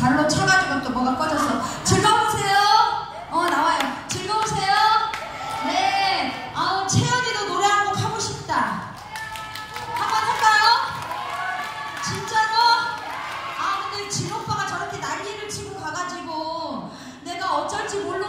발로 쳐가지고 또 뭐가 꺼졌어. 즐거우세요? 어 나와요. 즐거우세요? 네. 아우 채연이도 노래 한 곡 하고 싶다. 한번 할까요? 진짜로? 아 근데 진 오빠가 저렇게 난리를 치고 가가지고 내가 어쩔지 모르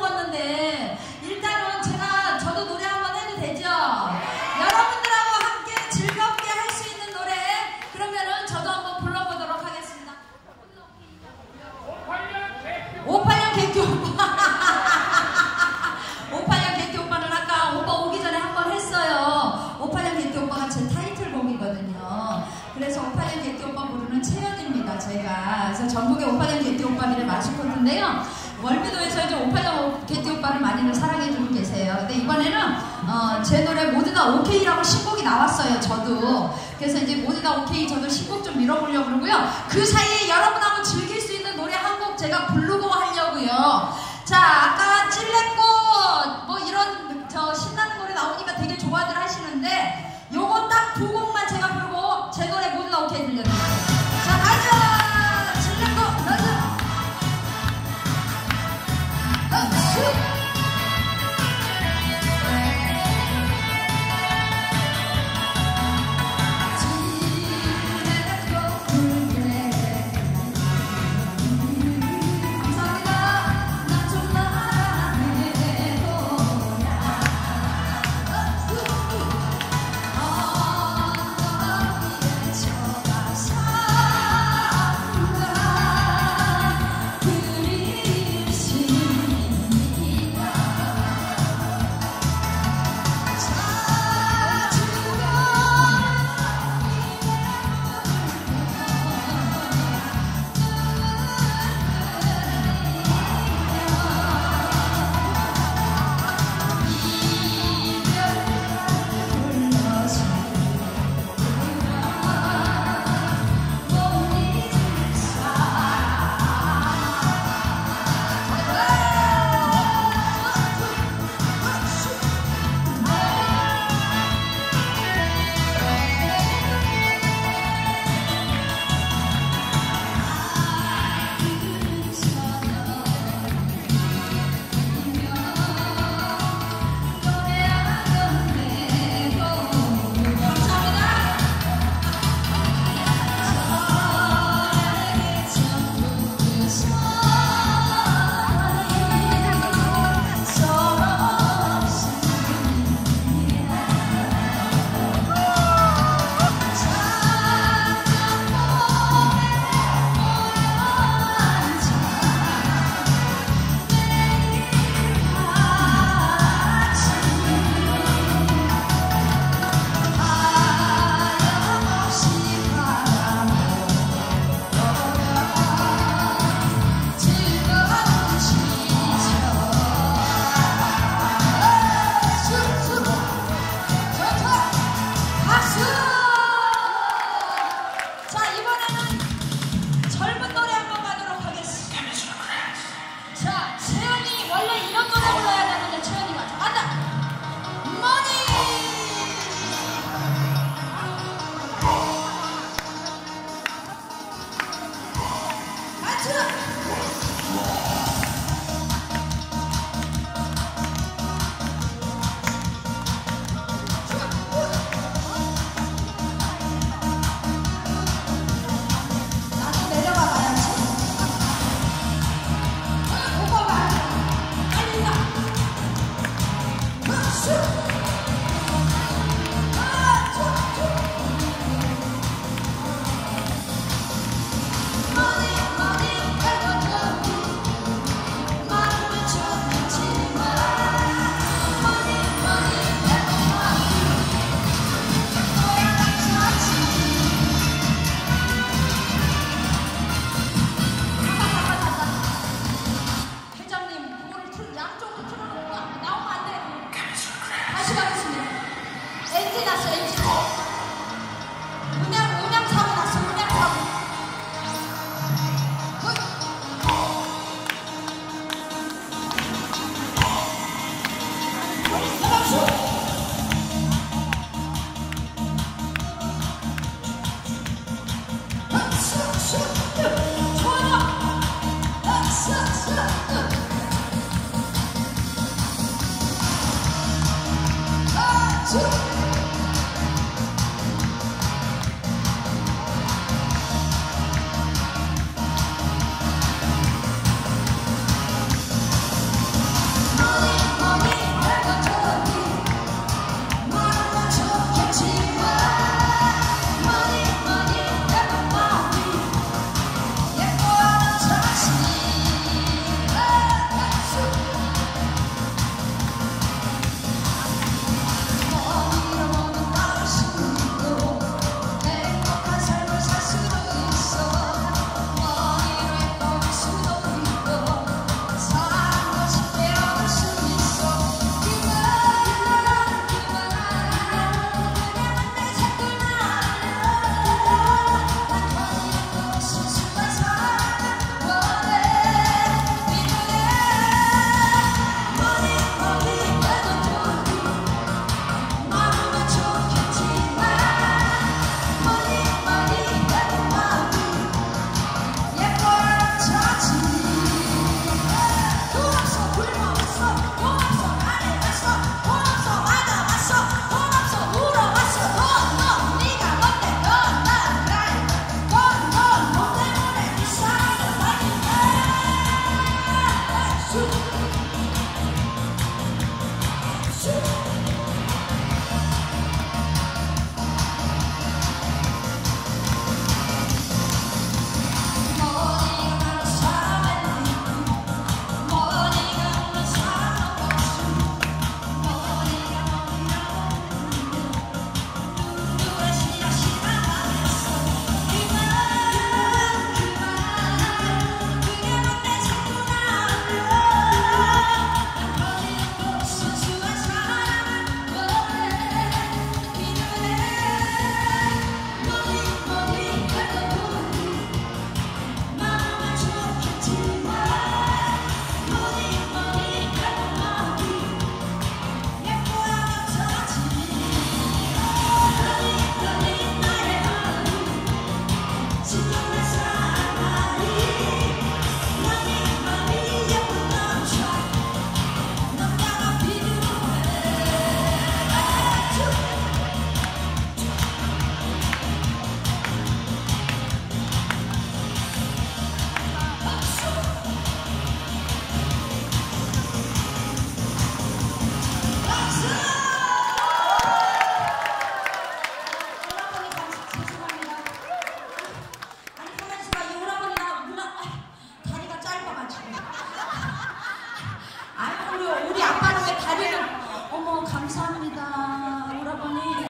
전국의 58년 개교 오빠들의 마스코트인데요. 월미도에서 이제 58년 개교 오빠를 많이들 사랑해주고 계세요. 근데 이번에는 어, 제 노래 모두 다 오케이라고 신곡이 나왔어요 저도. 그래서 이제 모두 다 오케이 저도 신곡 좀 밀어보려고 그러고요. 그 사이에 여러분하고 즐길 수 있는 노래 한 곡 제가 부르고 하려고요. 자 아,